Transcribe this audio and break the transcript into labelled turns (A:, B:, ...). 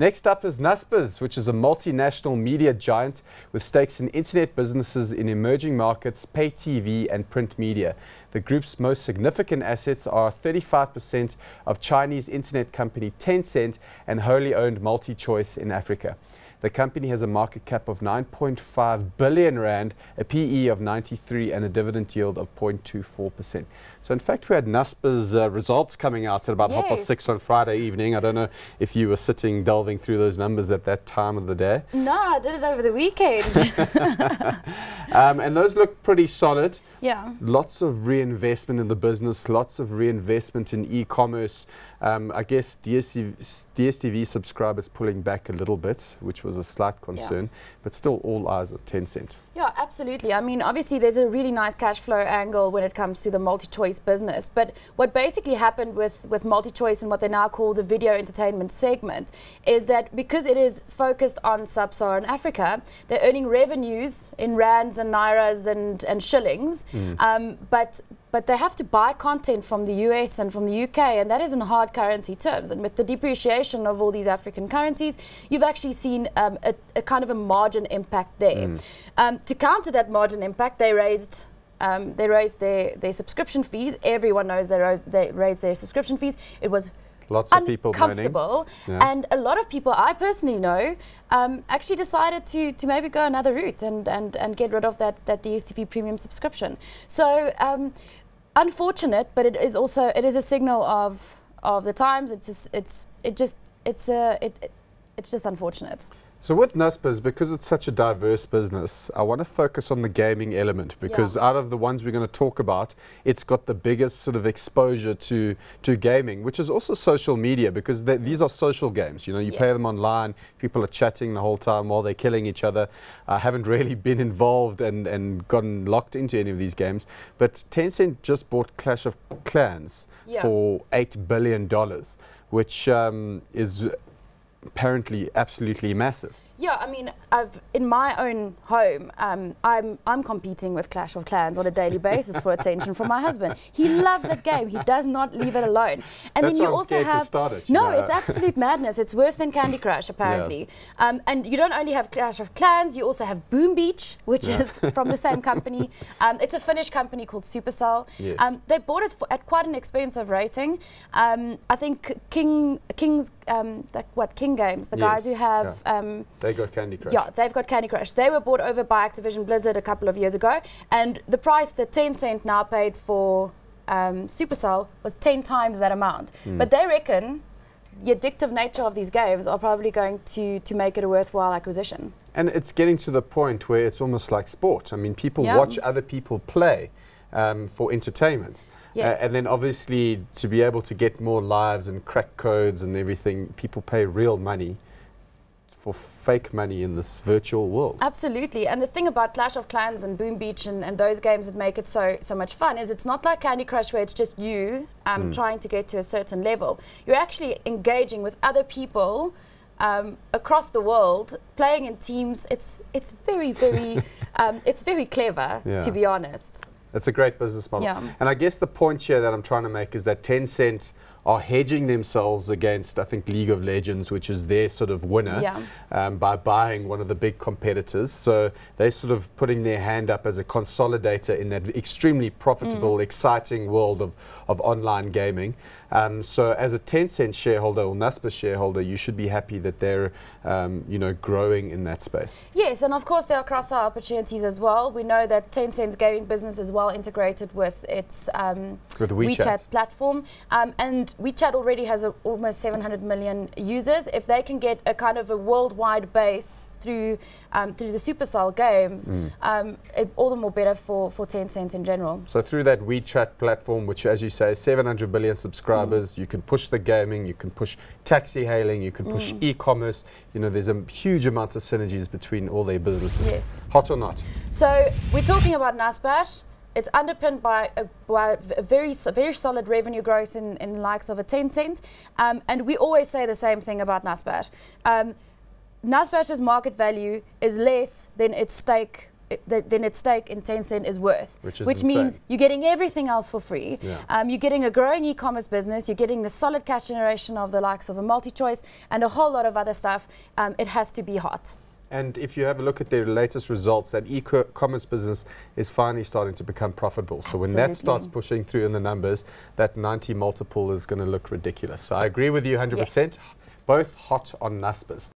A: Next up is Naspers, which is a multinational media giant with stakes in internet businesses in emerging markets, pay TV, and print media. The group's most significant assets are 35% of Chinese internet company Tencent and wholly owned MultiChoice in Africa. The company has a market cap of 9.5 billion rand, a PE of 93, and a dividend yield of 0.24%. So, in fact, we had Naspers uh, results coming out at about yes. half past six on Friday evening. I don't know if you were sitting delving through those numbers at that time of the day.
B: No, I did it over the weekend.
A: um, and those look pretty solid.
B: Yeah.
A: Lots of reinvestment in the business, lots of reinvestment in e commerce. Um, I guess DSTV, DSTV subscribers pulling back a little bit, which was a slight concern, yeah. but still all eyes on Tencent.
B: Yeah, absolutely. I mean, obviously, there's a really nice cash flow angle when it comes to the MultiChoice business. But what basically happened with, with MultiChoice and what they now call the video entertainment segment is that because it is focused on sub Saharan Africa, they're earning revenues in rands and nairas and, and shillings. Mm. Um, but but they have to buy content from the US and from the UK, and that is in hard currency terms. And with the depreciation of all these African currencies, you've actually seen um, a, a, kind of a margin impact there. Mm. Um, to counter that margin impact, they raised. Um, they raised their, their subscription fees. Everyone knows they raised, they raised their subscription fees. It was
A: Lots of people
B: comfortable, yeah. and a lot of people I personally know um, actually decided to to maybe go another route and and and get rid of that that DSTV premium subscription. So um, unfortunate, but it is also it is a signal of of the times. It's just, it's it just it's a it, it it's just unfortunate.
A: So with Naspers, because it's such a diverse business, I want to focus on the gaming element because yeah. out of the ones we're going to talk about, it's got the biggest sort of exposure to to gaming, which is also social media because these are social games. You know, you yes. play them online, people are chatting the whole time while they're killing each other. I haven't really been involved and, and gotten locked into any of these games, but Tencent just bought Clash of Clans yeah. for $8 billion, which um, is apparently absolutely massive.
B: Yeah, I mean, I've in my own home, um, I'm I'm competing with Clash of Clans on a daily basis for attention from my husband. He loves that game. He does not leave it alone.
A: And That's then you also have
B: it, no, know. it's absolute madness. It's worse than Candy Crush apparently. Yeah. Um, and you don't only have Clash of Clans, you also have Boom Beach, which yeah. is from the same company. Um, it's a Finnish company called Supercell.
A: Yes. Um,
B: they bought it at quite an expensive rating. Um, I think King King's um, what King Games, the yes. guys who have.
A: Yeah they got Candy Crush.
B: Yeah, they've got Candy Crush. They were bought over by Activision Blizzard a couple of years ago, and the price that Tencent now paid for um, Supercell was 10 times that amount. Mm. But they reckon the addictive nature of these games are probably going to, to make it a worthwhile acquisition.
A: And it's getting to the point where it's almost like sport. I mean, people yeah. watch other people play um, for entertainment.
B: Yes.
A: Uh, and then obviously to be able to get more lives and crack codes and everything, people pay real money for fake money in this virtual world.
B: Absolutely. And the thing about Clash of Clans and Boom Beach and, and those games that make it so so much fun is it's not like Candy Crush where it's just you um, mm. trying to get to a certain level. You're actually engaging with other people um, across the world, playing in teams. It's it's very very um, it's very clever yeah. to be honest.
A: It's a great business model.
B: Yeah.
A: And I guess the point here that I'm trying to make is that Tencent are hedging themselves against, I think, League of Legends, which is their sort of winner,
B: yeah.
A: um, by buying one of the big competitors. So they're sort of putting their hand up as a consolidator in that extremely profitable, mm. exciting world of, of online gaming. Um, so as a Tencent shareholder or Naspers shareholder, you should be happy that they're, um, you know, growing in that space.
B: Yes, and of course there are cross-sell opportunities as well. We know that Tencent's gaming business is well integrated with its um,
A: with WeChat.
B: WeChat platform, um, and WeChat already has a, almost 700 million users. If they can get a kind of a worldwide base through um, through the Supercell games, mm. um, it, all the more better for, for Tencent in general.
A: So through that WeChat platform, which as you say, 700 billion subscribers, mm. you can push the gaming, you can push taxi hailing, you can push mm. e-commerce. You know, there's a huge amount of synergies between all their businesses.
B: Yes.
A: Hot or not?
B: So we're talking about Naspers. It's underpinned by a, by a very very solid revenue growth in, in the likes of a Tencent. Um, and we always say the same thing about Naspers. Um, Naspers' market value is less than its stake it, then its stake in Tencent is worth.
A: Which is
B: which means you're getting everything else for free.
A: Yeah.
B: Um, you're getting a growing e-commerce business. You're getting the solid cash generation of the likes of a multi-choice and a whole lot of other stuff. Um, it has to be hot.
A: And if you have a look at their latest results, that e-commerce business is finally starting to become profitable. So when that starts pushing through in the numbers, that 90 multiple is going to look ridiculous. So I agree with you 100%.
B: Yes.
A: Both hot on Naspers.